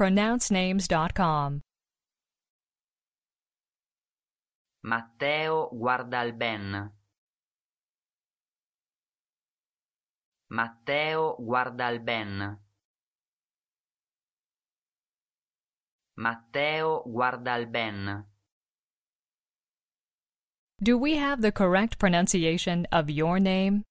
pronouncenames.com. Matteo Guardalben. Matteo Guardalben. Matteo Guardalben. Do we have the correct pronunciation of your name?